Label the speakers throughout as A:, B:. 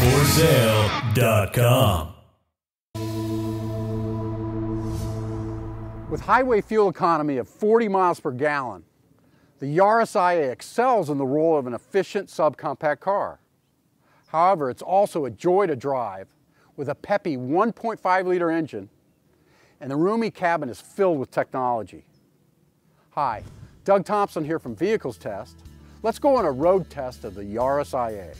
A: CarsForSale.com.
B: With highway fuel economy of 40 miles per gallon, the Yaris IA excels in the role of an efficient subcompact car. However, it's also a joy to drive with a peppy 1.5 liter engine and the roomy cabin is filled with technology. Hi, Doug Thompson here from Vehicles Test. Let's go on a road test of the Yaris IA.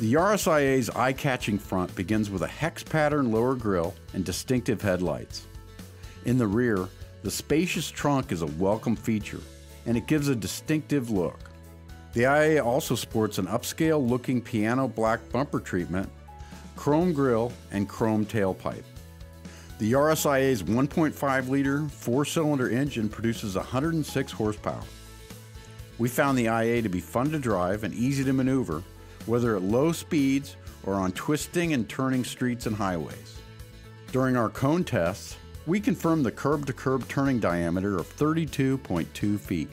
B: The Yaris iA's eye-catching front begins with a hex pattern lower grille and distinctive headlights. In the rear, the spacious trunk is a welcome feature, and it gives a distinctive look. The IA also sports an upscale looking piano black bumper treatment, chrome grille, and chrome tailpipe. The Yaris iA's 1.5 liter four cylinder engine produces 106 horsepower. We found the IA to be fun to drive and easy to maneuver whether at low speeds or on twisting and turning streets and highways. During our cone tests, we confirmed the curb to curb turning diameter of 32.2 feet.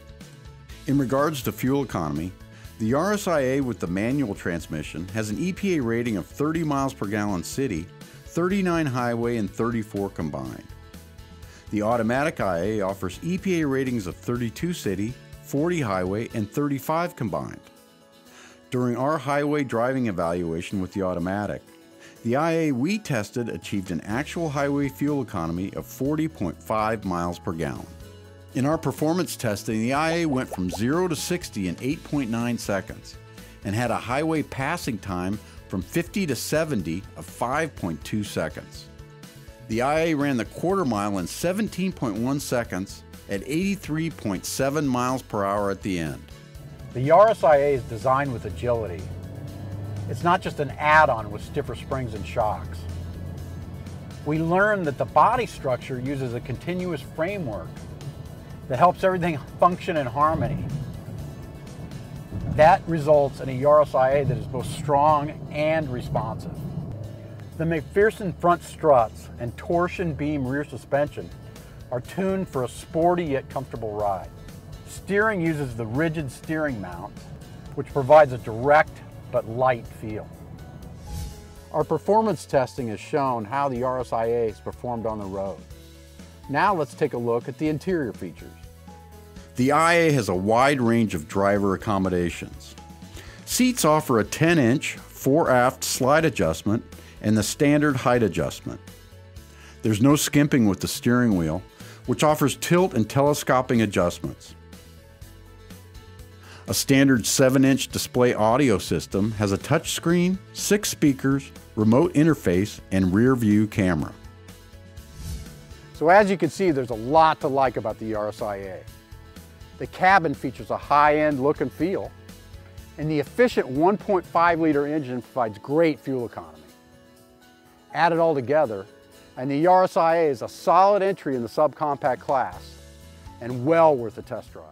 B: In regards to fuel economy, the Yaris iA with the manual transmission has an EPA rating of 30 miles per gallon city, 39 highway, and 34 combined. The automatic IA offers EPA ratings of 32 city, 40 highway, and 35 combined. During our highway driving evaluation with the automatic, the IA we tested achieved an actual highway fuel economy of 40.5 miles per gallon. In our performance testing, the IA went from 0 to 60 in 8.9 seconds and had a highway passing time from 50 to 70 of 5.2 seconds. The IA ran the quarter mile in 17.1 seconds at 83.7 miles per hour at the end.
C: The Yaris IA is designed with agility. It's not just an add-on with stiffer springs and shocks. We learned that the body structure uses a continuous framework that helps everything function in harmony. That results in a Yaris IA that is both strong and responsive. The MacPherson front struts and torsion beam rear suspension are tuned for a sporty yet comfortable ride. Steering uses the rigid steering mount, which provides a direct but light feel. Our performance testing has shown how the Yaris iA has performed on the road. Now let's take a look at the interior features.
B: The IA has a wide range of driver accommodations. Seats offer a 10-inch fore-aft slide adjustment and the standard height adjustment. There's no skimping with the steering wheel, which offers tilt and telescoping adjustments. A standard 7-inch display audio system has a touchscreen, 6 speakers, remote interface, and rear view camera.
C: So as you can see, there's a lot to like about the Yaris iA. The cabin features a high-end look and feel, and the efficient 1.5 liter engine provides great fuel economy. Add it all together, and the Yaris IA is a solid entry in the subcompact class, and well worth a test drive.